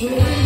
only you.